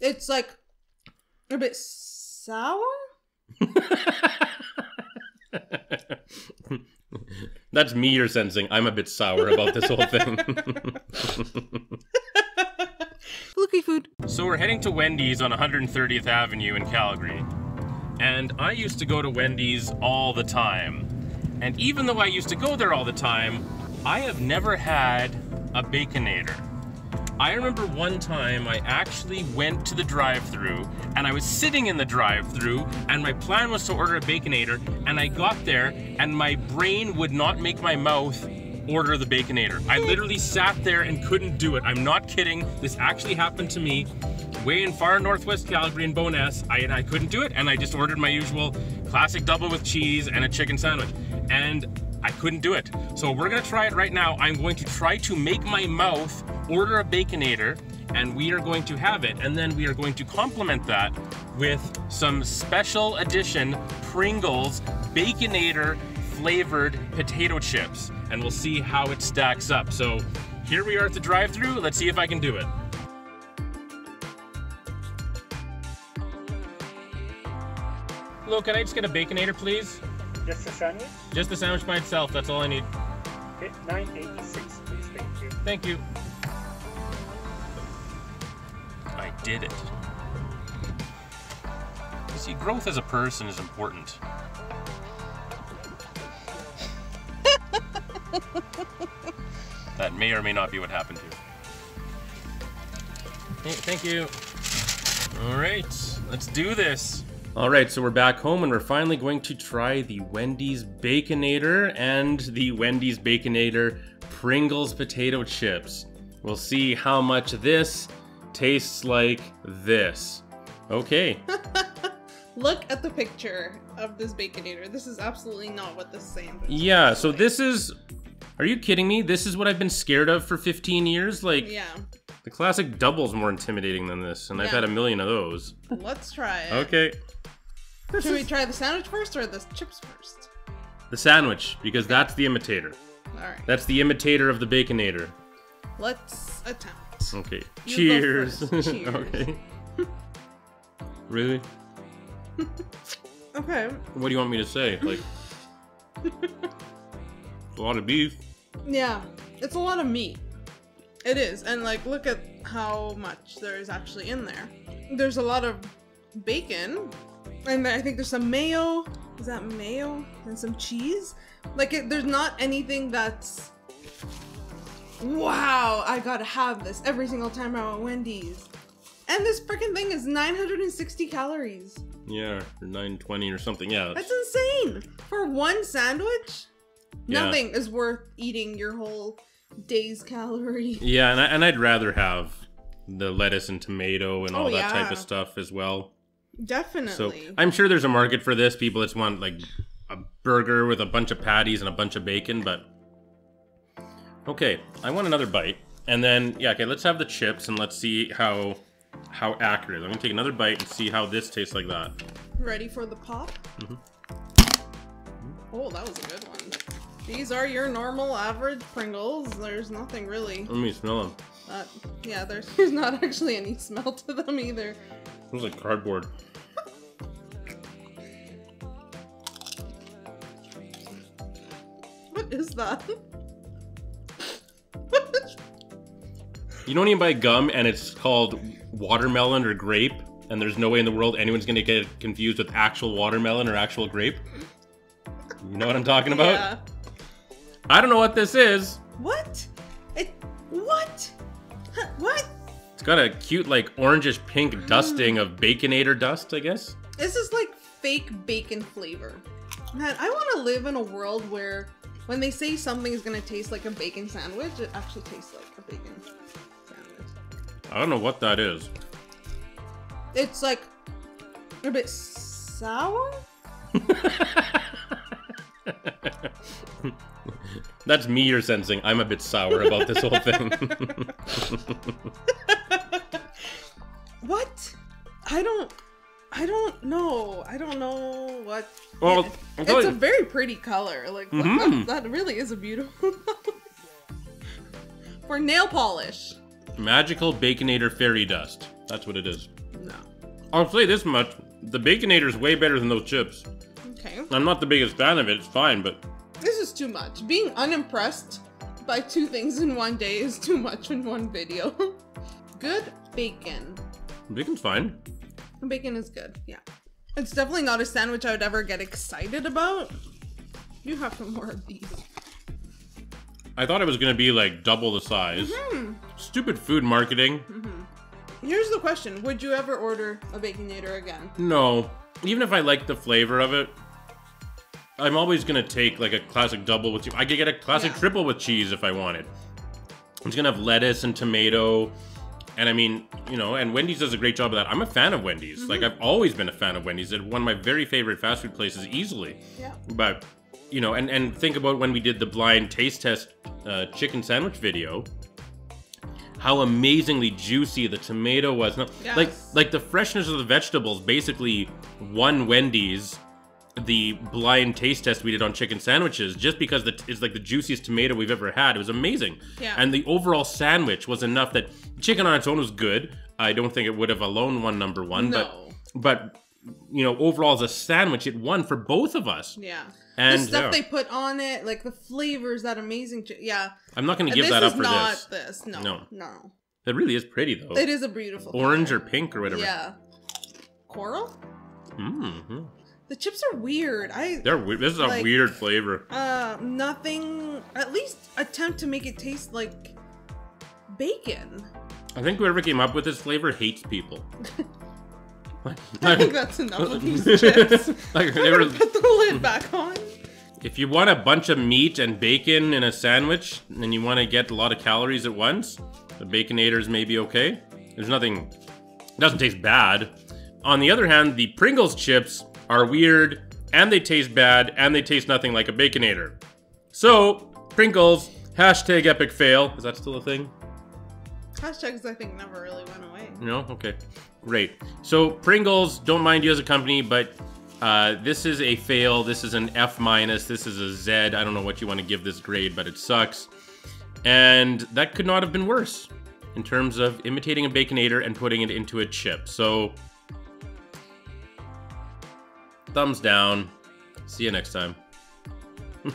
It's like a bit sour. That's me you're sensing. I'm a bit sour about this whole thing. Flukey Food. so we're heading to Wendy's on 130th Avenue in Calgary. And I used to go to Wendy's all the time. And even though I used to go there all the time, I have never had a Baconator. I remember one time I actually went to the drive-through and I was sitting in the drive-through and my plan was to order a Baconator and I got there and my brain would not make my mouth order the Baconator. I literally sat there and couldn't do it. I'm not kidding. This actually happened to me way in far northwest Calgary in Bowness. I, and I couldn't do it and I just ordered my usual classic double with cheese and a chicken sandwich. And I couldn't do it. So we're gonna try it right now. I'm going to try to make my mouth order a Baconator and we are going to have it. And then we are going to complement that with some special edition Pringles Baconator flavored potato chips. And we'll see how it stacks up. So here we are at the drive through Let's see if I can do it. Hello, can I just get a Baconator, please? Just a sandwich? Just the sandwich by itself, that's all I need. Okay, 986, please. Thank you. Thank you. Did it. You see, growth as a person is important. that may or may not be what happened here. Hey, thank you. All right, let's do this. All right, so we're back home and we're finally going to try the Wendy's Baconator and the Wendy's Baconator Pringles potato chips. We'll see how much this tastes like this. Okay. Look at the picture of this baconator. This is absolutely not what this sandwich. Yeah, so like. this is. Are you kidding me? This is what I've been scared of for 15 years? Like, Yeah. the classic double's more intimidating than this, and I've had a million of those. Let's try it. Okay. Should we try the sandwich first or the chips first? The sandwich, because that's the imitator. All right. That's the imitator of the Baconator. Let's attempt. Okay. You Cheers. Cheers. okay. really? Okay. What do you want me to say? Like, a lot of beef. Yeah, it's a lot of meat. It is, and like, look at how much there is actually in there. There's a lot of bacon, and I think there's some mayo. Is that mayo and some cheese? Like, it, there's not anything that's. Wow, I gotta have this every single time I'm at Wendy's. And this freaking thing is 960 calories. Yeah, or 920 or something. Yeah. That's insane! For one sandwich, Yeah. nothing is worth eating your whole day's calorie. Yeah, and, I, and I'd rather have the lettuce and tomato and oh, all Oh, that type of stuff as well. Definitely. So I'm sure there's a market for this. People just want like a burger with a bunch of patties and a bunch of bacon, but okay, I want another bite. And then yeah, okay, let's have the chips and let's see how how accurate. I'm gonna take another bite and see how this tastes like that. Ready for the pop? Mm-hmm. Oh, that was a good one. These are your normal average Pringles. There's nothing really. Let me smell them. Uh, yeah, there's, there's not actually any smell to them either. Smells like cardboard. What is that? You know when you buy gum and it's called watermelon or grape, and there's no way in the world anyone's gonna get confused with actual watermelon or actual grape? You know what I'm talking about? Yeah. I don't know what this is. What? It. What? Huh, What? It's got a cute, like, orangish pink mm. dusting of Baconator dust, I guess. This is like fake bacon flavor. Man, I want to live in a world where when they say something is gonna taste like a bacon sandwich, it actually tastes like a bacon. I don't know what that is. It's like a bit sour. That's me you're sensing. I'm a bit sour about this whole thing. What? I don't. I don't know. I don't know what. Well, it- it's a very pretty color. Like look, Mhm. that, that really is a beautiful color. For nail polish. Magical Baconator fairy dust. That's what it is. No. I'll say this much: the Baconator is way better than those chips. Okay. I'm not the biggest fan of it. It's fine, but This is too much. Being unimpressed by two things in one day is too much in one video. good bacon. bacon's fine. Bacon is good, yeah. It's definitely not a sandwich I would ever get excited about. You have some more of these. I thought it was gonna be like double the size. Mm-hmm. Stupid food marketing. Here's the question Would you ever order a Baconator again? No. Even if I like the flavor of it, I'm always gonna take like a classic double with. Cheese. I could get a classic Yeah. triple with cheese if I wanted. It's gonna have lettuce and tomato, and I mean, you know, and Wendy's does a great job of that. I'm a fan of Wendy's. Like I've always been a fan of Wendy's. It's one of my very favorite fast food places, easily. Yeah. But you know, and and think about when we did the blind taste test uh, chicken sandwich video. How amazingly juicy the tomato was. No, Like like the freshness of the vegetables basically won Wendy's the blind taste test we did on chicken sandwiches just because the, it's like the juiciest tomato we've ever had. It was amazing. Yeah. And the overall sandwich was enough that chicken on its own was good. I don't think it would have alone won number one, No. but but you know overall as a sandwich it won for both of us. Yeah. And the stuff yeah. they put on it, like the flavors, that amazing. Yeah. I'm not going to give that up for not this. this. No. No. No. It really is pretty though. It is a beautiful. Orange color. or pink or whatever. Yeah. Coral? Mm-hmm. The chips are weird. I They're we- this is a weird flavor. uh nothing at least attempt to make it taste like bacon. I think whoever came up with this flavor hates people. I think that's enough of these chips. like they were, put the lid back on. if you want a bunch of meat and bacon in a sandwich and you want to get a lot of calories at once, the baconators may be okay. There's nothing it doesn't taste bad. On the other hand, the Pringles chips are weird and they taste bad and they taste nothing like a baconator. So, Pringles, hashtag epic fail. Is that still a thing? Hashtags I think never really went away. No? Okay. Great. So Pringles don't mind you as a company, but uh, this is a fail. This is an F minus. This is a Z. I don't know what you want to give this grade, but it sucks. And that could not have been worse in terms of imitating a baconator and putting it into a chip. So thumbs down. See you next time.